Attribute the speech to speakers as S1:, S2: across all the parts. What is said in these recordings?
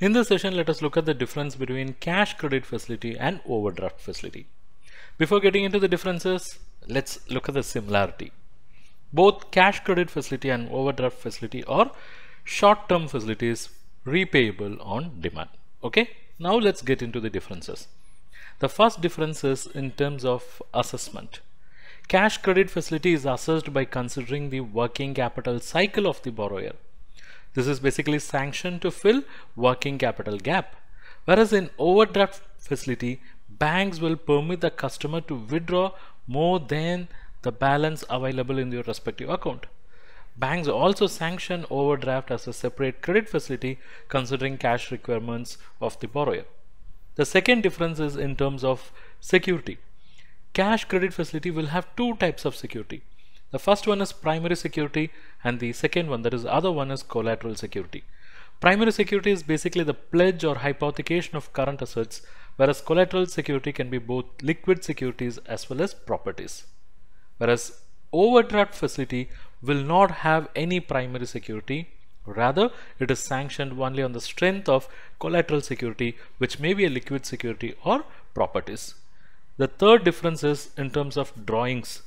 S1: In this session, let us look at the difference between cash credit facility and overdraft facility. Before getting into the differences, let's look at the similarity. Both cash credit facility and overdraft facility are short-term facilities repayable on demand. Okay, now let's get into the differences. The first difference is in terms of assessment. Cash credit facility is assessed by considering the working capital cycle of the borrower this is basically sanctioned to fill working capital gap. Whereas in overdraft facility, banks will permit the customer to withdraw more than the balance available in your respective account. Banks also sanction overdraft as a separate credit facility considering cash requirements of the borrower. The second difference is in terms of security. Cash credit facility will have two types of security. The first one is primary security and the second one that is other one is collateral security. Primary security is basically the pledge or hypothecation of current assets whereas collateral security can be both liquid securities as well as properties. Whereas overdraft facility will not have any primary security rather it is sanctioned only on the strength of collateral security which may be a liquid security or properties. The third difference is in terms of drawings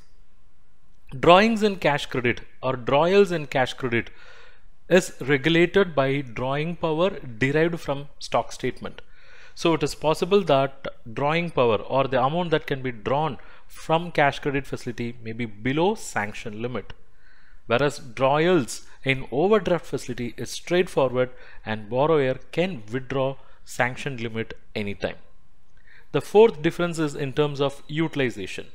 S1: Drawings in cash credit or drawals in cash credit is regulated by drawing power derived from stock statement. So it is possible that drawing power or the amount that can be drawn from cash credit facility may be below sanction limit. Whereas drawals in overdraft facility is straightforward and borrower can withdraw sanction limit anytime. The fourth difference is in terms of utilization.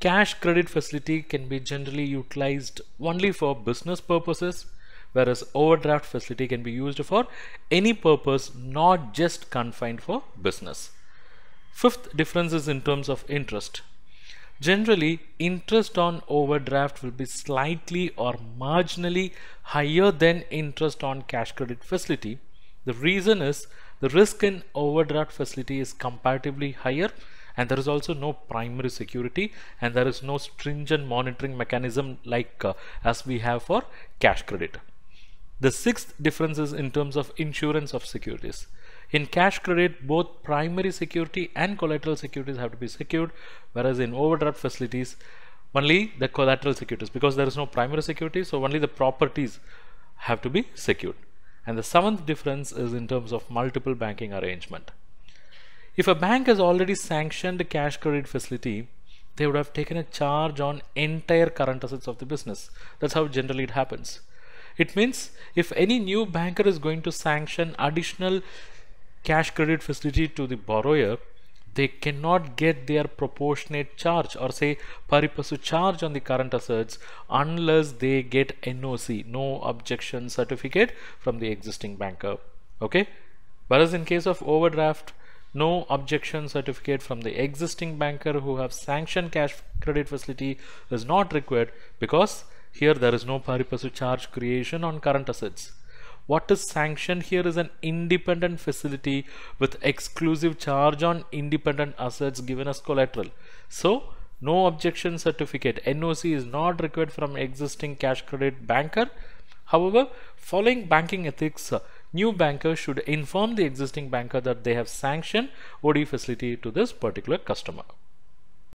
S1: Cash credit facility can be generally utilized only for business purposes whereas overdraft facility can be used for any purpose not just confined for business. Fifth difference is in terms of interest. Generally, interest on overdraft will be slightly or marginally higher than interest on cash credit facility. The reason is the risk in overdraft facility is comparatively higher and there is also no primary security and there is no stringent monitoring mechanism like uh, as we have for cash credit. The sixth difference is in terms of insurance of securities. In cash credit, both primary security and collateral securities have to be secured, whereas in overdraft facilities, only the collateral securities because there is no primary security, so only the properties have to be secured. And the seventh difference is in terms of multiple banking arrangement. If a bank has already sanctioned a cash credit facility, they would have taken a charge on entire current assets of the business. That's how generally it happens. It means if any new banker is going to sanction additional cash credit facility to the borrower, they cannot get their proportionate charge or say pari passu charge on the current assets unless they get NOC, no objection certificate from the existing banker. Okay. Whereas in case of overdraft, no objection certificate from the existing banker who have sanctioned cash credit facility is not required because here there is no pari passu charge creation on current assets. What is sanctioned here is an independent facility with exclusive charge on independent assets given as collateral. So no objection certificate NOC is not required from existing cash credit banker. However, following banking ethics, new banker should inform the existing banker that they have sanctioned OD facility to this particular customer.